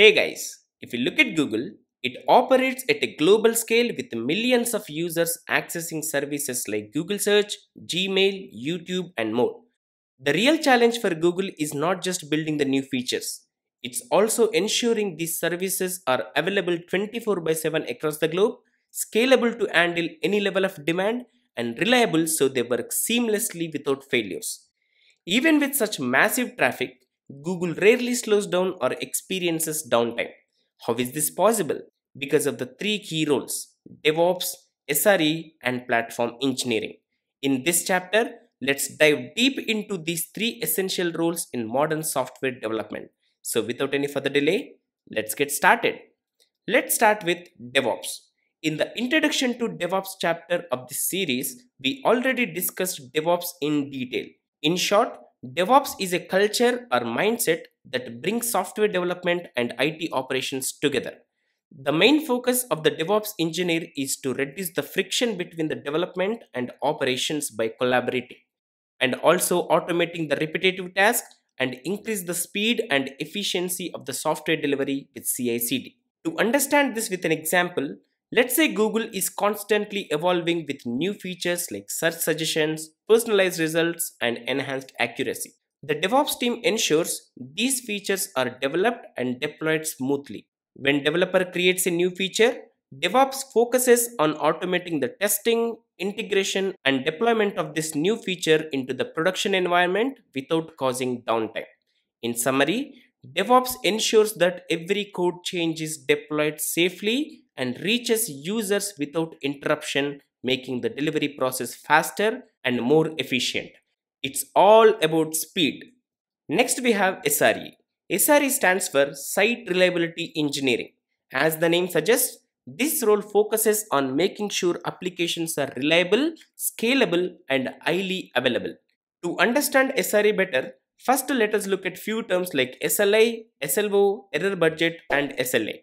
Hey guys, if you look at Google, it operates at a global scale with millions of users accessing services like Google Search, Gmail, YouTube, and more. The real challenge for Google is not just building the new features, it's also ensuring these services are available 24 by 7 across the globe, scalable to handle any level of demand, and reliable so they work seamlessly without failures. Even with such massive traffic, Google rarely slows down or experiences downtime. How is this possible? Because of the three key roles DevOps, SRE, and platform engineering. In this chapter, let's dive deep into these three essential roles in modern software development. So, without any further delay, let's get started. Let's start with DevOps. In the introduction to DevOps chapter of this series, we already discussed DevOps in detail. In short, DevOps is a culture or mindset that brings software development and IT operations together. The main focus of the DevOps engineer is to reduce the friction between the development and operations by collaborating and also automating the repetitive tasks and increase the speed and efficiency of the software delivery with CI/CD. To understand this with an example, let's say Google is constantly evolving with new features like search suggestions, personalized results, and enhanced accuracy. The DevOps team ensures these features are developed and deployed smoothly. When developer creates a new feature, DevOps focuses on automating the testing, integration, and deployment of this new feature into the production environment without causing downtime. In summary, DevOps ensures that every code change is deployed safely and reaches users without interruption, making the delivery process faster and more efficient. It's all about speed. Next, we have SRE. SRE stands for Site Reliability Engineering. As the name suggests, this role focuses on making sure applications are reliable, scalable, and highly available. To understand SRE better, first let us look at few terms like SLI, SLO, error budget, and SLA.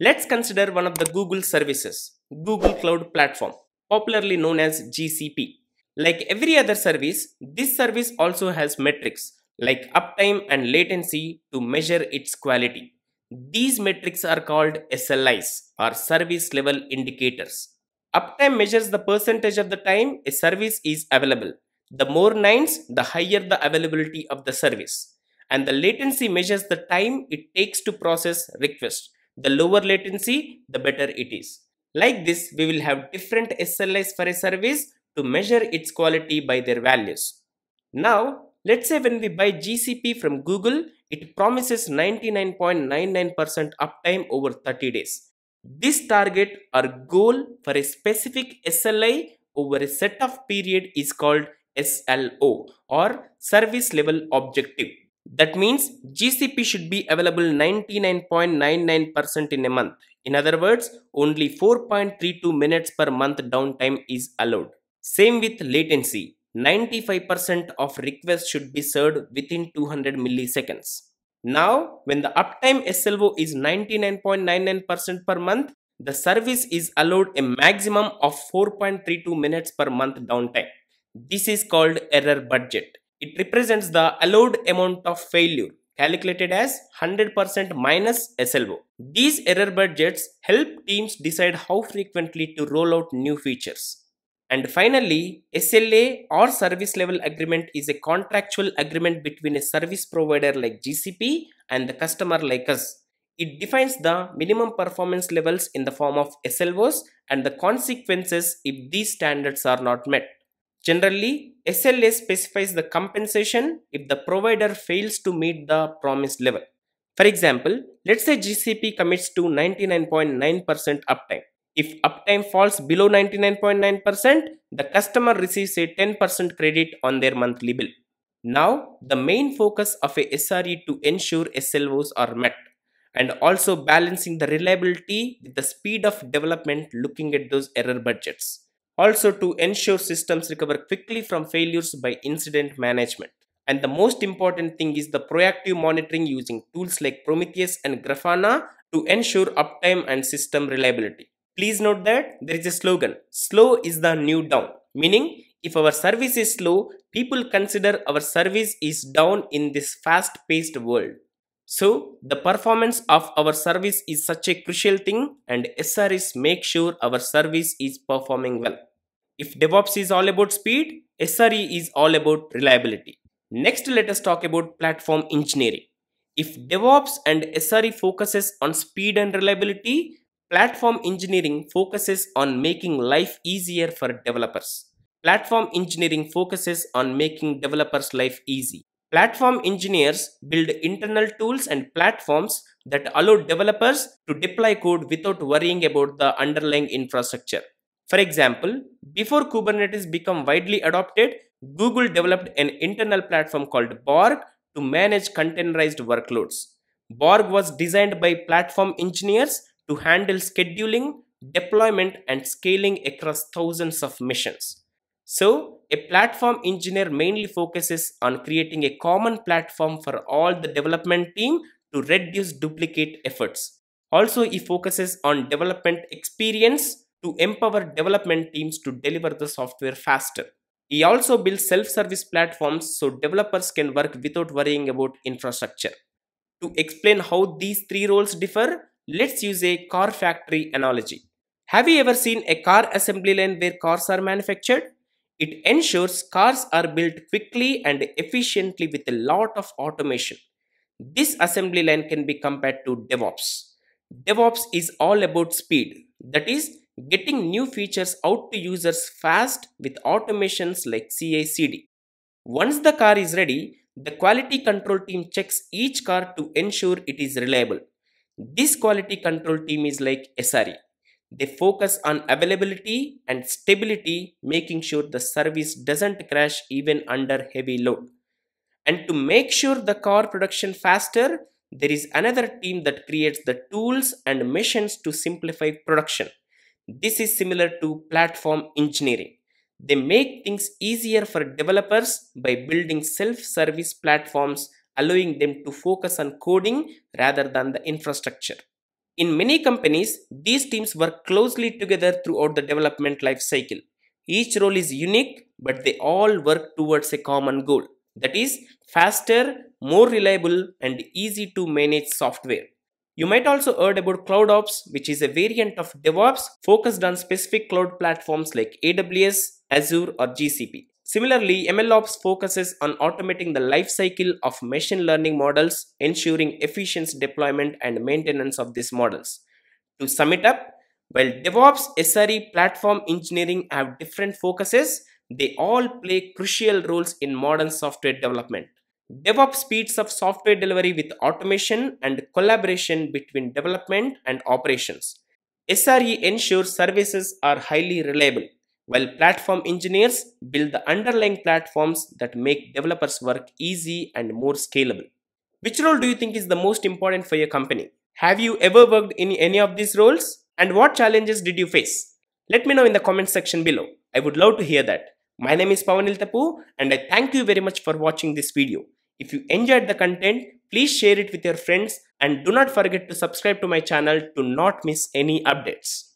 Let's consider one of the Google services, Google Cloud Platform, popularly known as GCP. Like every other service, this service also has metrics like uptime and latency to measure its quality. These metrics are called SLIs or service level indicators. Uptime measures the percentage of the time a service is available. The more nines, the higher the availability of the service. And the latency measures the time it takes to process request. The lower latency, the better it is. Like this, we will have different SLIs for a service to measure its quality by their values. Now, let's say when we buy GCP from Google, it promises 99.99% uptime over 30 days. This target or goal for a specific SLI over a set of period is called SLO or Service Level Objective. That means GCP should be available 99.99% in a month. In other words, only 4.32 minutes per month downtime is allowed. Same with latency. 95% of requests should be served within 200 milliseconds. Now, when the uptime SLO is 99.99% per month, the service is allowed a maximum of 4.32 minutes per month downtime. This is called error budget. It represents the allowed amount of failure calculated as 100% minus SLO. These error budgets help teams decide how frequently to roll out new features. And finally, SLA or service level agreement is a contractual agreement between a service provider like GCP and the customer like us. It defines the minimum performance levels in the form of SLOs and the consequences if these standards are not met. Generally, SLA specifies the compensation if the provider fails to meet the promised level. For example, let's say GCP commits to 99.9% uptime. If uptime falls below 99.9%, the customer receives a 10% credit on their monthly bill. Now, the main focus of a SRE to ensure SLOs are met and also balancing the reliability with the speed of development looking at those error budgets. Also to ensure systems recover quickly from failures by incident management. And the most important thing is the proactive monitoring using tools like Prometheus and Grafana to ensure uptime and system reliability. Please note that there is a slogan slow is the new down, meaning if our service is slow, people consider our service is down in this fast paced world. So, the performance of our service is such a crucial thing and SREs make sure our service is performing well. If DevOps is all about speed, SRE is all about reliability. Next, let us talk about platform engineering. If DevOps and SRE focuses on speed and reliability, platform engineering focuses on making life easier for developers. Platform engineering focuses on making developers' life easy. Platform engineers build internal tools and platforms that allow developers to deploy code without worrying about the underlying infrastructure. For example, before Kubernetes became widely adopted, Google developed an internal platform called Borg to manage containerized workloads. Borg was designed by platform engineers to handle scheduling, deployment, and scaling across thousands of missions. So, a platform engineer mainly focuses on creating a common platform for all the development team to reduce duplicate efforts. Also, he focuses on development experience to empower development teams to deliver the software faster. He also builds self-service platforms so developers can work without worrying about infrastructure. To explain how these three roles differ, let's use a car factory analogy. Have you ever seen a car assembly line where cars are manufactured? It ensures cars are built quickly and efficiently with a lot of automation. This assembly line can be compared to DevOps. DevOps is all about speed, that is, getting new features out to users fast with automations like CI CD. Once the car is ready, the quality control team checks each car to ensure it is reliable. This quality control team is like SRE. They focus on availability and stability, making sure the service doesn't crash even under heavy load. And to make sure the car production faster, there is another team that creates the tools and machines to simplify production. This is similar to platform engineering. They make things easier for developers by building self-service platforms, allowing them to focus on coding rather than the infrastructure. In many companies, these teams work closely together throughout the development life cycle. Each role is unique, but they all work towards a common goal. That is, faster, more reliable, and easy to manage software. You might also heard about CloudOps, which is a variant of DevOps focused on specific cloud platforms like AWS, Azure, or GCP. Similarly, MLOps focuses on automating the lifecycle of machine learning models, ensuring efficient deployment and maintenance of these models. To sum it up, while DevOps, SRE, platform engineering have different focuses, they all play crucial roles in modern software development. DevOps speeds up software delivery with automation and collaboration between development and operations. SRE ensures services are highly reliable while platform engineers build the underlying platforms that make developers work easy and more scalable. Which role do you think is the most important for your company? Have you ever worked in any of these roles? And what challenges did you face? Let me know in the comment section below. I would love to hear that. My name is Pavan Elthepu and I thank you very much for watching this video. If you enjoyed the content, please share it with your friends and do not forget to subscribe to my channel to not miss any updates.